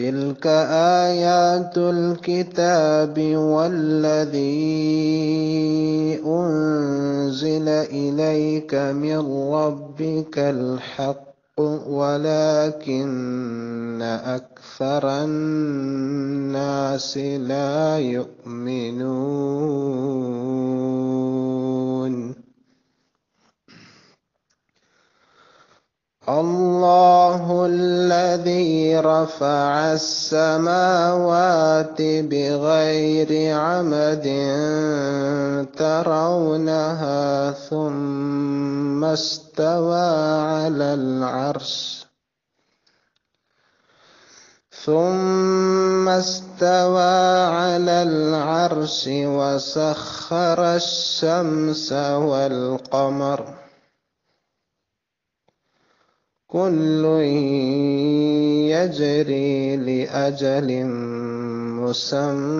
تلك آيات الكتاب والذي أنزل إليك من ربك الحق ولكن أكثر الناس لا يؤمنون. الله رفع السماوات بغير عمد ترونها ثم استوى على العرش. ثم استوى على العرش وسخر الشمس والقمر. كل يجري لأجل مسمى.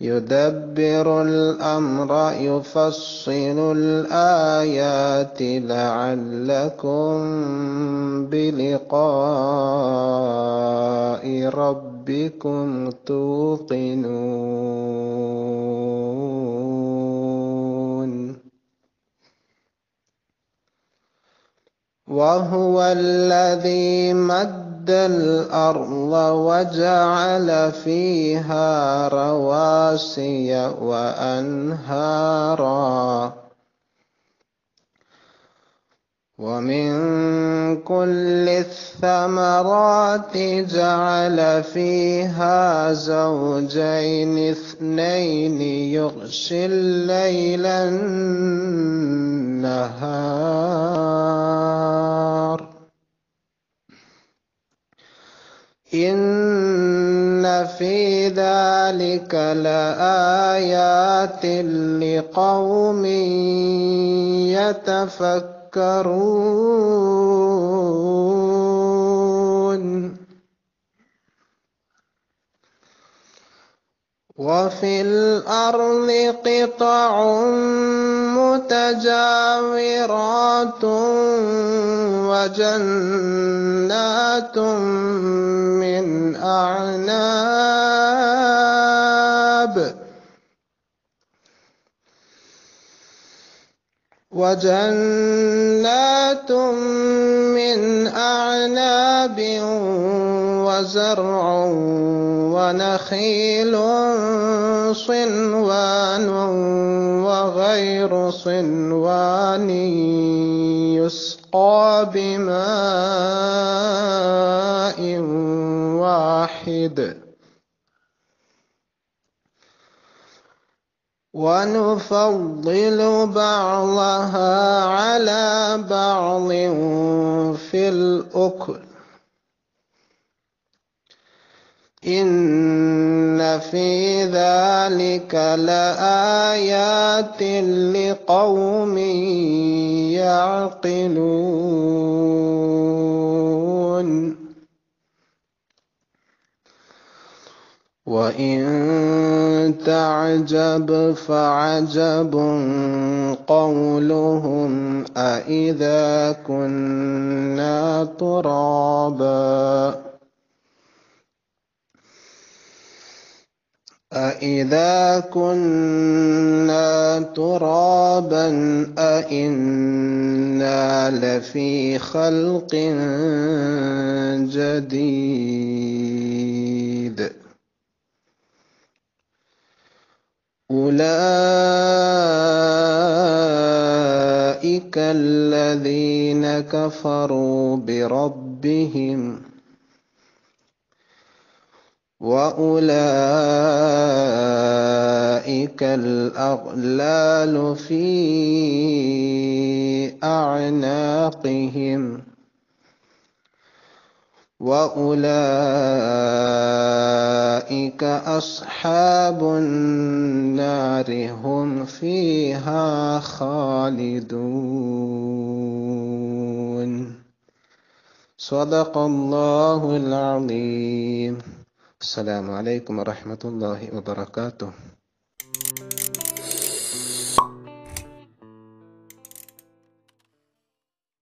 يدبر الأمر يفصل الآيات لعلكم بلقاء ربكم توقنون. وهو الذي مد الأرض وجعل فيها رواسي وأنهارا. ومن كل الثمرات جعل فيها زوجين اثنين يغشي الليل النهار إن في ذلك لآيات لقوم يتفكرون وفي الأرض قطع متجاورات وجنات من أعناب وجنات من أعناب وزرع ونخيل صنوان وغير صنوان يسقى بماء واحد. ونفضل بعضها على بعض في الأكل. إن في ذلك لآيات لقوم يعقلون. وإن تعجب فعجب قولهم أإذا كنا ترابا أإذا كنا ترابا أإنا لفي خلق جديد أولئك الذين كفروا بربهم وأولئك الأغلال في أعناقهم وأولئك أصحاب النار هم فيها خالدون. صدق الله العظيم. السلام عليكم ورحمة الله وبركاته.